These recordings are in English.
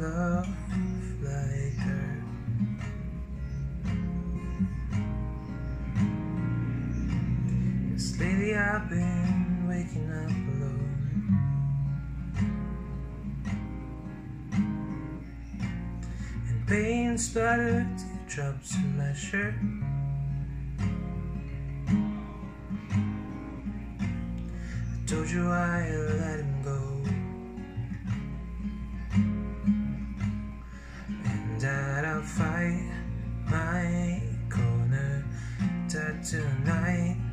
love lately I've been waking up alone. And pain splattered teardrops in my shirt. I told you I let him go. And that I'll fight my corner that tonight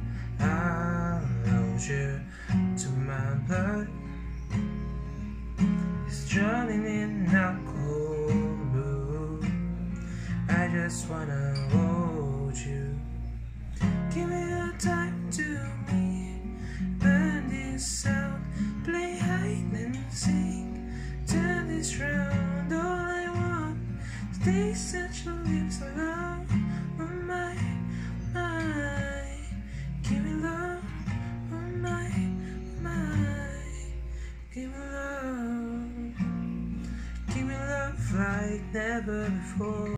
blood It's drowning in alcohol. Blue I just wanna hold you. Give me your time to me. Burn this Give me love. Give me love like never before